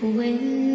When